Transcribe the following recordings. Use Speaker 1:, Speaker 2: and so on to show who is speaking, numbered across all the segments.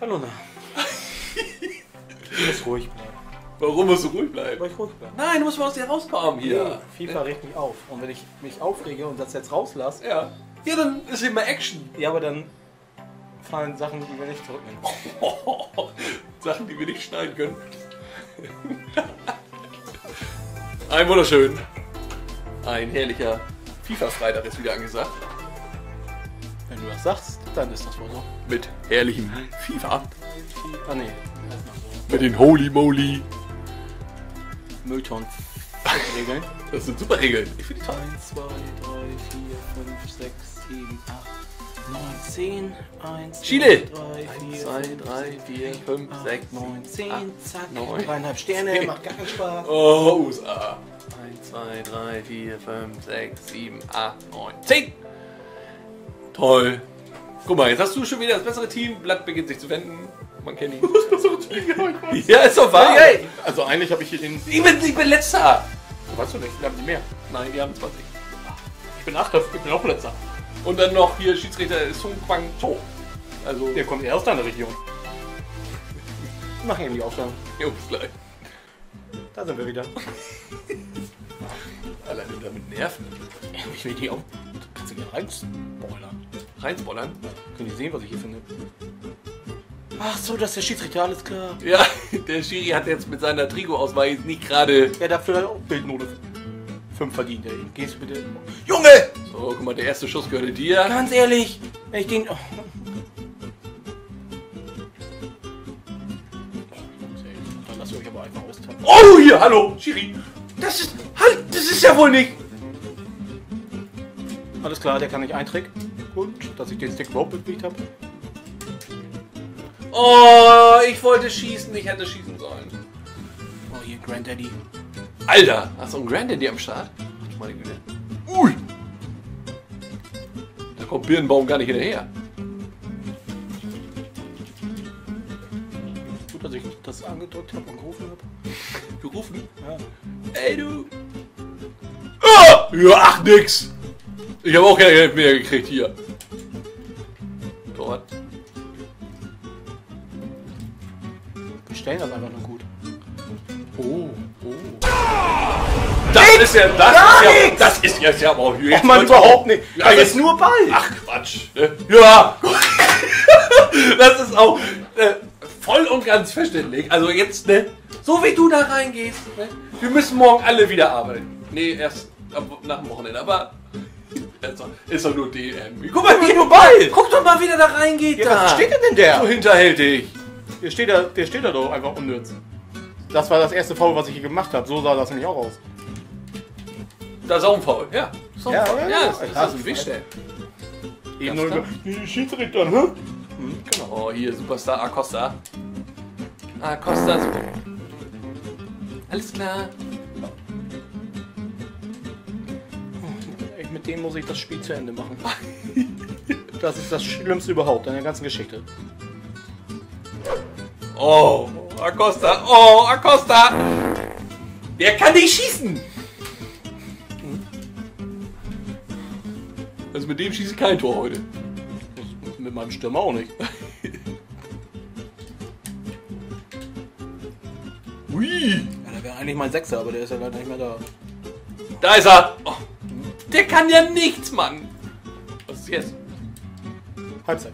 Speaker 1: Hallo, na. Du musst ruhig bleiben.
Speaker 2: Warum musst du ruhig bleiben?
Speaker 1: Weil ich ruhig bleiben.
Speaker 2: Nein, du musst mal aus dir rauskommen hier.
Speaker 1: FIFA regt mich auf. Und wenn ich mich aufrege und das jetzt rauslasse,
Speaker 2: Ja. Ja, dann ist immer Action.
Speaker 1: ja, aber dann fallen Sachen, die wir nicht zurücknehmen.
Speaker 2: Sachen, die wir nicht schneiden können. Ein wunderschön. Ein herrlicher FIFA-Freitag ist wieder angesagt.
Speaker 1: Wenn du das sagst, dann ist das wohl so.
Speaker 2: Mit herrlichem FIFA.
Speaker 1: Ah, nee.
Speaker 2: Mit den Holy Moly.
Speaker 1: Mülltonnen regeln.
Speaker 2: Das sind super Regeln. Ich finde die toll.
Speaker 1: 1, 2, 3, 4, 5, 6, 7, 8, 9, 10, 1,
Speaker 2: Chile.
Speaker 1: 3, 4,
Speaker 2: 2, 3, 4, 5, 6,
Speaker 1: 9, 10,
Speaker 2: acht,
Speaker 1: zack,
Speaker 2: neun,
Speaker 1: dreieinhalb Sterne,
Speaker 2: zehn.
Speaker 1: macht gar keinen Spaß.
Speaker 2: Oh, USA. 1, 2, 3, 4, 5, 6, 7, 8, 9, 10. Toll. Guck mal, jetzt hast du schon wieder das bessere Team. Blatt beginnt sich zu wenden. Man kennt ihn. ja, ist doch wahr.
Speaker 1: Hey, hey. Also eigentlich habe ich hier den...
Speaker 2: Ich, bin, ich bin letzter.
Speaker 1: Weißt du nicht, wir haben die mehr.
Speaker 2: Nein, die haben 20.
Speaker 1: Ich bin Achter, ich bin auch letzter.
Speaker 2: Und dann noch hier Schiedsrichter Sung Kwang To. Also,
Speaker 1: Der kommt eher aus deiner Region. Mach eben die Aufstellung.
Speaker 2: Jungs, gleich.
Speaker 1: Da sind wir wieder.
Speaker 2: Alleine damit nerven.
Speaker 1: Ich will die auf... Du kannst du gerne reinspoilern.
Speaker 2: Reinspoilern.
Speaker 1: Können die sehen, was ich hier finde? Ach so, das ist der Schiedsrichter, alles klar.
Speaker 2: Ja, der Schiri hat jetzt mit seiner Trigo-Auswahl jetzt nicht gerade.
Speaker 1: Ja, dafür hat er auch Bildnote 5 verdient, ey. Gehst du bitte...
Speaker 2: Junge! So, guck mal, der erste Schuss gehörte dir.
Speaker 1: Ganz ehrlich, wenn ich den... Oh. Dann lass ich euch aber einfach austappen.
Speaker 2: Oh, hier, hallo, Schiri. Das ist. Halt, das ist ja wohl nicht.
Speaker 1: Alles klar, der kann nicht Eintrick. Und, dass ich den Stick überhaupt bewegt habe.
Speaker 2: Oh, ich wollte schießen, ich hätte schießen sollen.
Speaker 1: Oh, hier, Granddaddy.
Speaker 2: Alter, hast du einen Granddaddy am Start? Ach, meine Güte. Ui! Da kommt Birnbaum gar nicht hinterher.
Speaker 1: Gut, dass ich das angedrückt habe und gerufen habe.
Speaker 2: Gerufen.
Speaker 1: Ja.
Speaker 2: Ey, du. Ah! Ja, ach, nix. Ich habe auch kein Geld mehr gekriegt hier. Torwart.
Speaker 1: Wir stellen das einfach nur gut.
Speaker 2: Oh, ist ja, das ist ja, das ist jetzt ja aber jetzt
Speaker 1: Ach man, überhaupt
Speaker 2: auch-
Speaker 1: nicht.
Speaker 2: Ja,
Speaker 1: Da
Speaker 2: das-
Speaker 1: ist nur Ball.
Speaker 2: Ach Quatsch. ne? Ja. das ist auch äh, voll und ganz verständlich. Also jetzt, ne, so wie du da reingehst, ne, wir müssen morgen alle wieder arbeiten. Nee, erst am, nach dem Wochenende, aber ist doch, ist doch nur DM. Guck mal, hier,
Speaker 1: nur Ball.
Speaker 2: guck doch mal, wie der da reingeht.
Speaker 1: Ja,
Speaker 2: da.
Speaker 1: was steht denn
Speaker 2: So
Speaker 1: der?
Speaker 2: hinterhältig.
Speaker 1: Der steht, da, der steht da doch einfach unnütz. Das war das erste Foul, was ich hier gemacht habe. So sah das nämlich auch aus.
Speaker 2: Da ist auch ein Foul. Ja, ist auch ein
Speaker 1: Ja,
Speaker 2: Foul.
Speaker 1: ja,
Speaker 2: ja, das, das
Speaker 1: Ja,
Speaker 2: ist ein Wichstell.
Speaker 1: Eben nur über die Schiedsrichter, hä?
Speaker 2: Genau. Oh, hier Superstar Acosta. Acosta. super. Alles klar.
Speaker 1: Mit dem muss ich das Spiel zu Ende machen. Das ist das Schlimmste überhaupt in der ganzen Geschichte.
Speaker 2: Oh, Acosta. Oh, Acosta. Der kann nicht schießen. Also mit dem schieße ich kein Tor heute.
Speaker 1: Mit meinem Stürmer auch nicht.
Speaker 2: Ui.
Speaker 1: Ja, der wäre eigentlich mein Sechser, aber der ist ja leider nicht mehr da.
Speaker 2: Da ist er. Oh. Der kann ja nichts, Mann. Was ist jetzt?
Speaker 1: Halbzeit.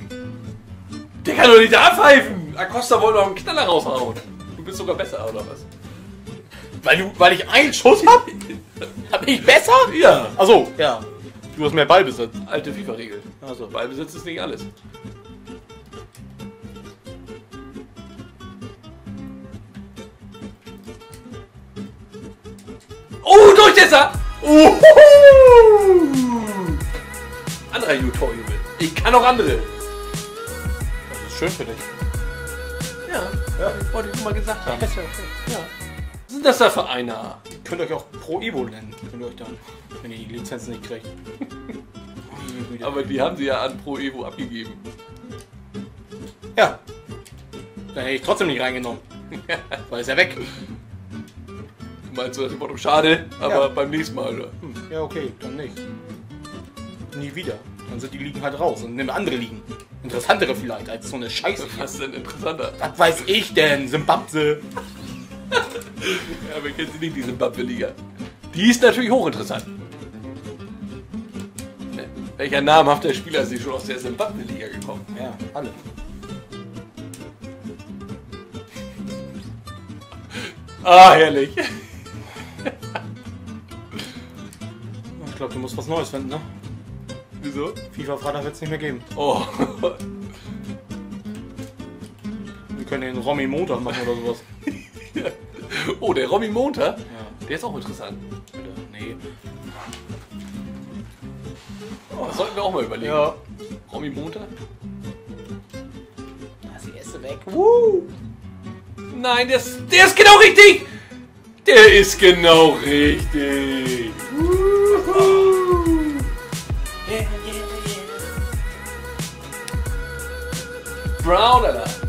Speaker 2: Der kann doch nicht da pfeifen. Acosta wollte noch einen Knaller raushauen. Du bist sogar besser, oder was?
Speaker 1: Weil, du, weil ich einen Schuss hab? Hab ich besser?
Speaker 2: Ja.
Speaker 1: Achso, ja. Du hast mehr Ballbesitz.
Speaker 2: Alte FIFA-Regel.
Speaker 1: Also.
Speaker 2: Ballbesitz ist nicht alles. Oh, Durchsesser! Uhuhu. Anderer Torjubel. Ich kann auch andere.
Speaker 1: Das ist schön für dich.
Speaker 2: Ja,
Speaker 1: Ja.
Speaker 2: wollte ich mal gesagt haben.
Speaker 1: Ja.
Speaker 2: Was sind das da für einer?
Speaker 1: Könnt euch auch Pro Evo nennen. Könnt ihr euch dann, wenn ihr die Lizenz nicht kriegt.
Speaker 2: Aber die haben sie ja an Pro Evo abgegeben.
Speaker 1: ja. Dann hätte ich trotzdem nicht reingenommen. Weil ist er weg.
Speaker 2: Du meinst nach dem Motto, schade, aber
Speaker 1: Ja.
Speaker 2: beim nächsten Mal, oder?
Speaker 1: Hm, ja, okay, dann nicht. Nie wieder. Dann sind die Ligen halt raus und nehmen andere Ligen. Interessantere vielleicht als so eine Scheiße.
Speaker 2: Was ist denn interessanter?
Speaker 1: Was weiß ich denn? Simbabwe.
Speaker 2: Ja, wir kennen sie nicht, die Zimbabwe-Liga. Die ist natürlich hochinteressant. Ne? Welcher namhafter Spieler ist sie schon aus der Zimbabwe-Liga gekommen?
Speaker 1: Ja, alle.
Speaker 2: Ah, herrlich.
Speaker 1: Ich glaube, du musst was Neues finden, ne?
Speaker 2: Wieso?
Speaker 1: FIFA Freitag wird es nicht mehr geben.
Speaker 2: Oh.
Speaker 1: Wir können den Romy Montag machen oder sowas.
Speaker 2: oh, der Romy Montag,
Speaker 1: Ja.
Speaker 2: der ist auch interessant.
Speaker 1: Nee.
Speaker 2: Das sollten wir auch mal überlegen.
Speaker 1: Ja.
Speaker 2: Romy Montag?
Speaker 1: Da ist die erste weg.
Speaker 2: Nein, der ist, der ist genau richtig! Der ist genau richtig! Brown, Alter.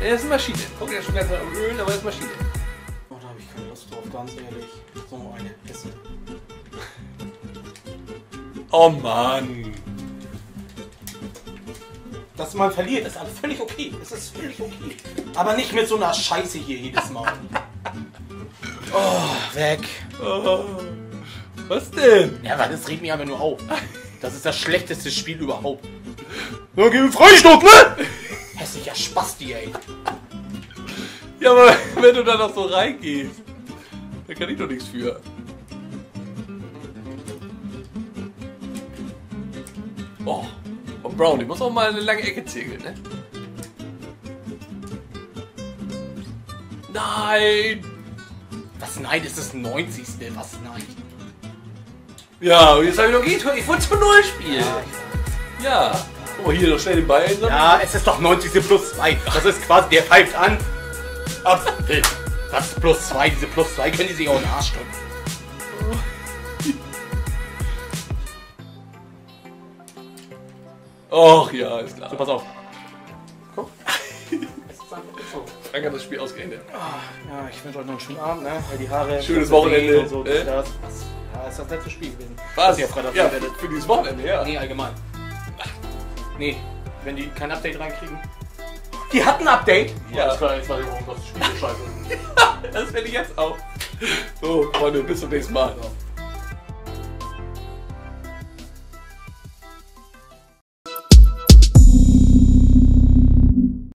Speaker 2: Er ist eine Maschine. Guck, schon ganz am Ölen, aber er ist Maschine.
Speaker 1: Oh, da habe ich keine Lust drauf, ganz ehrlich. So eine Esse.
Speaker 2: Oh Mann.
Speaker 1: Dass man verliert, ist alles völlig okay. Es ist völlig okay. Aber nicht mit so einer Scheiße hier jedes Mal. Oh, weg.
Speaker 2: Oh. Was denn?
Speaker 1: Ja, weil das regt mich aber nur auf. Das ist das schlechteste Spiel überhaupt. So, geh mir Freistoß, ne? Spasti, ey.
Speaker 2: Ja, aber wenn du da noch so reingehst, da kann ich doch nichts für. Oh, und Brown, die muss auch mal eine lange Ecke zählen, ne? Nein!
Speaker 1: Was nein, ist das 90. Was nein?
Speaker 2: Ja, und jetzt habe ich noch Gegentor. Ich wollte zu Null spielen. Ja. Guck mal, hier noch schnell den Ball einsammeln.
Speaker 1: Ja, es ist doch 90. plus 2. Das ist quasi, der pfeift an. Und, was ist plus 2? Diese plus 2 können die sich auch in den Arsch drücken.
Speaker 2: Och, ja, ist klar.
Speaker 1: So, pass auf. Guck.
Speaker 2: Frank hat das Spiel ausgerechnet.
Speaker 1: Ja, ich wünsche euch noch einen schönen Abend, ne? Weil die Haare.
Speaker 2: Schönes Wochenende,
Speaker 1: Und so,
Speaker 2: ne?
Speaker 1: das. Ja, ist das letzte Spiel gewesen.
Speaker 2: Was?
Speaker 1: Ja, Freitag
Speaker 2: ja, für dieses Wochenende, ja.
Speaker 1: Nee, allgemein. Nee, wenn die kein Update reinkriegen. Die hatten ein Update!
Speaker 2: Ja.
Speaker 1: Jetzt war, jetzt war das Spiel so scheiße.
Speaker 2: Das werde ich jetzt auch. So, Freunde, bis zum nächsten Mal.
Speaker 1: So.